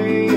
away.